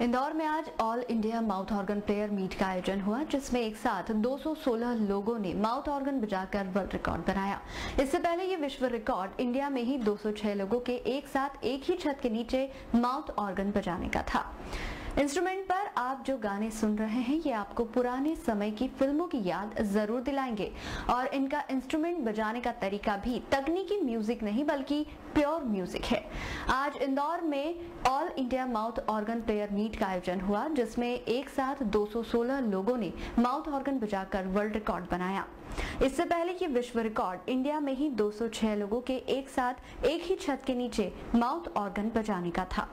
इंदौर में आज all India mouth organ player meet का आयोजन हुआ, जिसमें एक साथ 216 लोगों ने माउथ ऑर्गन बजाकर वर्ल्ड रिकॉर्ड बनाया। इससे पहले ये विश्व रिकॉर्ड इंडिया में ही 206 लोगों के एक साथ एक ही छत के नीचे माउथ ऑर्गन बजाने का था। इंस्ट्रूमेंट पर आप जो गाने सुन रहे हैं, ये आपको पुराने समय की फ़िल्मों की याद ज़रूर दिलाएँगे। और इनका इंस्ट्रूमेंट बजाने का तरीका भी तकनीकी म्यूज़िक नहीं, बल्कि प्योर म्यूज़िक है। आज इंदौर में all India mouth organ player meet का आयोजन हुआ, जिसमें एक साथ 216 लोगों ने माउथ ऑर्गन बजाकर वर्ल्ड रिकॉर्ड बनाया। इससे पहले ये विश्व रिकॉर्ड, इंडिया में ही 206 लोगों के एक साथ एक ही छत के नीचे माउथ ऑर्गन बजाने का था।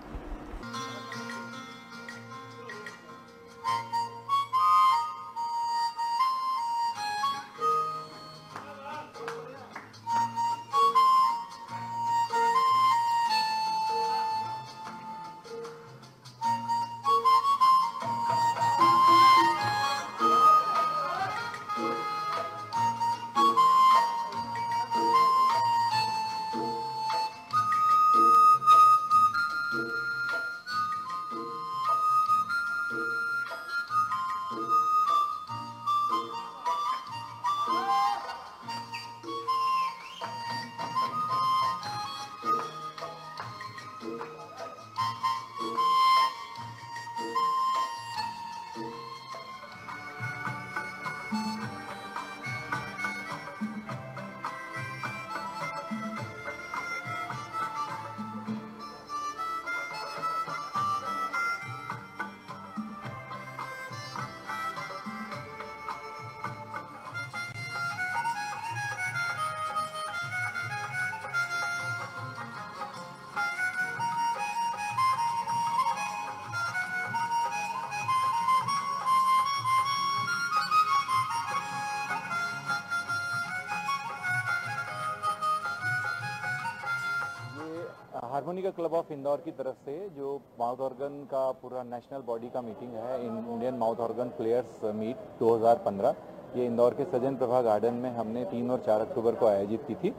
हारमोनिका क्लब ऑफ़ इंदौर की तरफ़ से जो माउथ ऑर्गन का पूरा नेशनल बॉडी का मीटिंग है Indian mouth organ players meet 2015 ये इंदौर के सजन प्रभा गार्डन में हमने तीन और चार अक्टूबर को आयोजित की थी,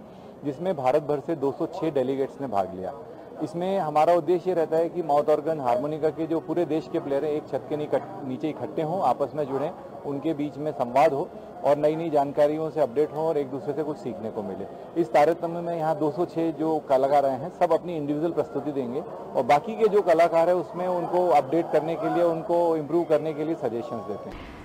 जिसमें भारत भर से 206 डेलीगेट्स ने भाग लिया। इसमें हमारा उद्देश्य रहता है कि माउथ ऑर्गन हारमोनिका के जो पूरे देश के प्लेयर हैं, एक छत के नीचे इकट्ठे हों, आपस में जुड़ें, उनके बीच में संवाद हो और नई नई जानकारियों से अपडेट हों और एक दूसरे से कुछ सीखने को मिले। इस तारतम्य में यहाँ 206 जो कलाकार आए हैं, सब अपनी इंडिविजुअल प्रस्तुति देंगे और बाकी के जो कलाकार हैं, उसमें उनको अपडेट करने के लिए, उनको इम्प्रूव करने के लिए सजेशंस देते हैं।